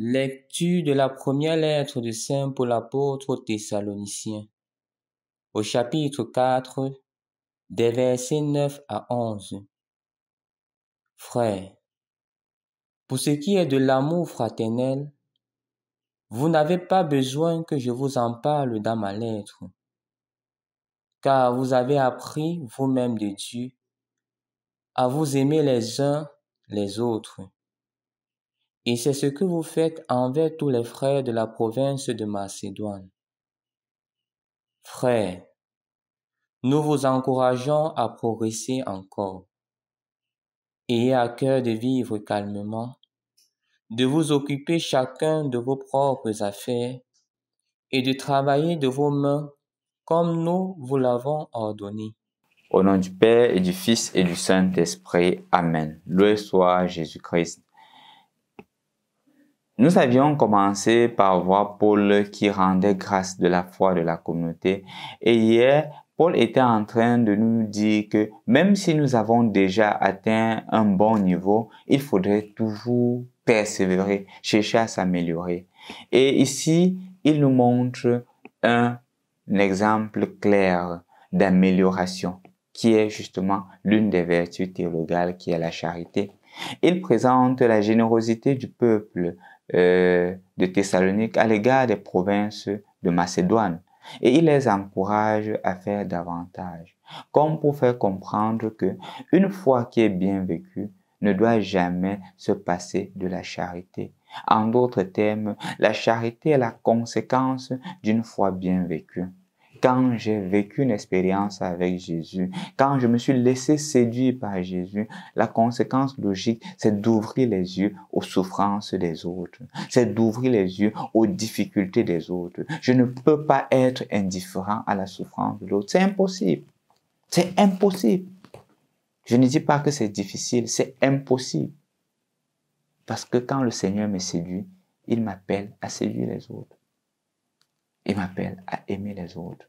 Lecture de la première lettre de Saint Paul apôtre aux Thessaloniciens. Au chapitre 4, des versets 9 à 11. Frères, pour ce qui est de l'amour fraternel, vous n'avez pas besoin que je vous en parle dans ma lettre, car vous avez appris vous-même de Dieu à vous aimer les uns les autres. Et c'est ce que vous faites envers tous les frères de la province de Macédoine. Frères, nous vous encourageons à progresser encore. Ayez à cœur de vivre calmement, de vous occuper chacun de vos propres affaires et de travailler de vos mains comme nous vous l'avons ordonné. Au nom du Père et du Fils et du Saint-Esprit. Amen. Loué soit Jésus-Christ. Nous avions commencé par voir Paul qui rendait grâce de la foi de la communauté. Et hier, Paul était en train de nous dire que même si nous avons déjà atteint un bon niveau, il faudrait toujours persévérer, chercher à s'améliorer. Et ici, il nous montre un exemple clair d'amélioration qui est justement l'une des vertus théologales qui est la charité. Il présente la générosité du peuple, euh, de Thessalonique à l'égard des provinces de Macédoine. Et il les encourage à faire davantage, comme pour faire comprendre que une foi qui est bien vécue ne doit jamais se passer de la charité. En d'autres termes, la charité est la conséquence d'une foi bien vécue quand j'ai vécu une expérience avec Jésus, quand je me suis laissé séduire par Jésus, la conséquence logique, c'est d'ouvrir les yeux aux souffrances des autres, c'est d'ouvrir les yeux aux difficultés des autres. Je ne peux pas être indifférent à la souffrance de l'autre. C'est impossible. C'est impossible. Je ne dis pas que c'est difficile, c'est impossible. Parce que quand le Seigneur me séduit, il m'appelle à séduire les autres. Il m'appelle à aimer les autres.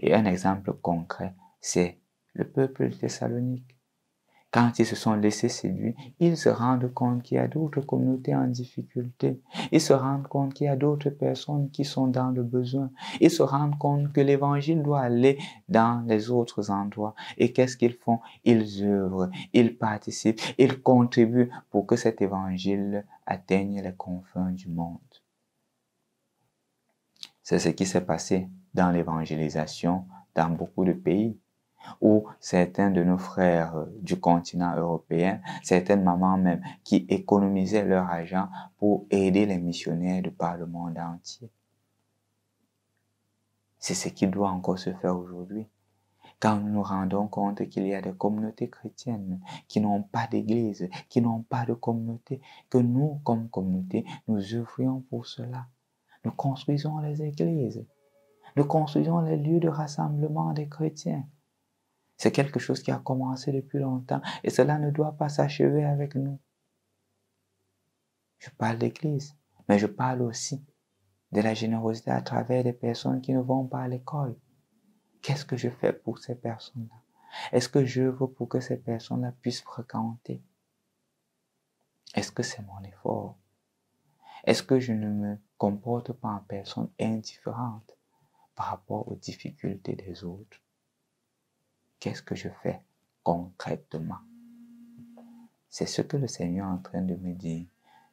Et un exemple concret, c'est le peuple de Thessalonique. Quand ils se sont laissés séduire, ils se rendent compte qu'il y a d'autres communautés en difficulté. Ils se rendent compte qu'il y a d'autres personnes qui sont dans le besoin. Ils se rendent compte que l'évangile doit aller dans les autres endroits. Et qu'est-ce qu'ils font? Ils œuvrent, ils participent, ils contribuent pour que cet évangile atteigne les confins du monde. C'est ce qui s'est passé dans l'évangélisation dans beaucoup de pays où certains de nos frères du continent européen, certaines mamans même, qui économisaient leur argent pour aider les missionnaires de par le monde entier. C'est ce qui doit encore se faire aujourd'hui. Quand nous nous rendons compte qu'il y a des communautés chrétiennes qui n'ont pas d'église, qui n'ont pas de communauté, que nous, comme communauté, nous œuvrions pour cela. Nous construisons les églises. Nous construisons les lieux de rassemblement des chrétiens. C'est quelque chose qui a commencé depuis longtemps et cela ne doit pas s'achever avec nous. Je parle d'église, mais je parle aussi de la générosité à travers des personnes qui ne vont pas à l'école. Qu'est-ce que je fais pour ces personnes-là? Est-ce que je veux pour que ces personnes-là puissent fréquenter? Est-ce que c'est mon effort? Est-ce que je ne me comporte pas en personne indifférente par rapport aux difficultés des autres? Qu'est-ce que je fais concrètement? C'est ce que le Seigneur est en train de me dire.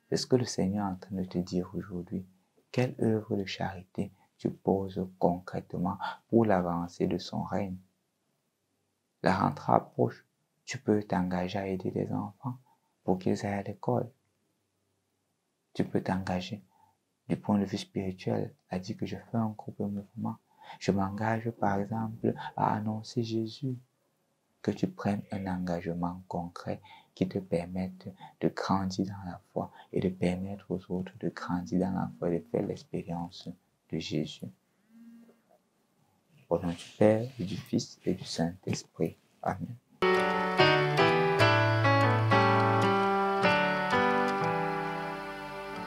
C'est ce que le Seigneur est en train de te dire aujourd'hui. Quelle œuvre de charité tu poses concrètement pour l'avancée de son règne? La rentrée approche. Tu peux t'engager à aider des enfants pour qu'ils aillent à l'école. Tu peux t'engager du point de vue spirituel, a dit que je fais un groupe de mouvement. Je m'engage par exemple à annoncer Jésus. Que tu prennes un engagement concret qui te permette de grandir dans la foi et de permettre aux autres de grandir dans la foi et de faire l'expérience de Jésus. Au nom du Père et du Fils et du Saint-Esprit. Amen.